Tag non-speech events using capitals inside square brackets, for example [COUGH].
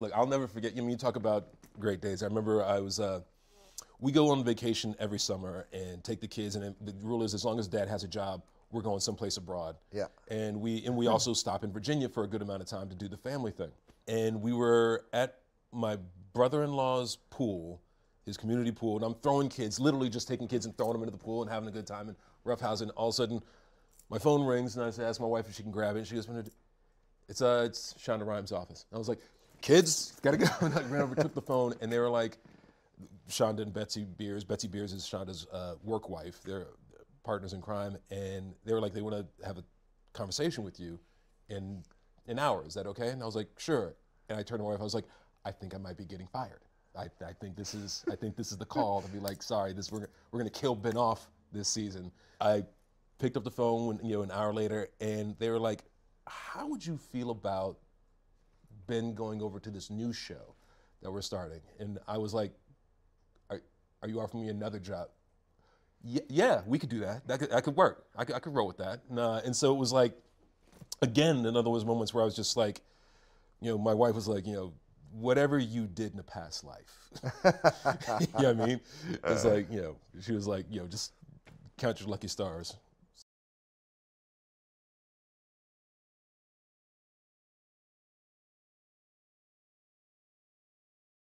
Look, I'll never forget. You I mean you talk about great days. I remember I was. Uh, we go on vacation every summer and take the kids, and the rule is as long as dad has a job, we're going someplace abroad. Yeah. And we and we also stop in Virginia for a good amount of time to do the family thing. And we were at my brother-in-law's pool, his community pool, and I'm throwing kids, literally just taking kids and throwing them into the pool and having a good time and roughhousing. All of a sudden, my phone rings and I ask my wife if she can grab it. And she goes, "It's uh, it's Shonda Rhimes' office." And I was like, "Kids, gotta go!" And I ran over, took the phone, and they were like, Shonda and Betsy Beers. Betsy Beers is Shonda's uh, work wife. They're partners in crime, and they were like, they want to have a conversation with you in an hour. Is that okay? And I was like, sure. And I turned to my wife. I was like, I think I might be getting fired. I, I think this is I think this is the call to be like, sorry, this we're we're gonna kill Ben off this season. I picked up the phone when, you know an hour later, and they were like, how would you feel about Ben going over to this new show that we're starting? And I was like, are you offering me another job? Y- yeah, we could do that. That could, that could work. I could, I could roll with that. And, uh, and so it was like, again, another one those moments where I was just like, you know, my wife was like, you know, whatever you did in a past life. [LAUGHS] you know what I mean? It's like, you know, she was like, you know, just count your lucky stars.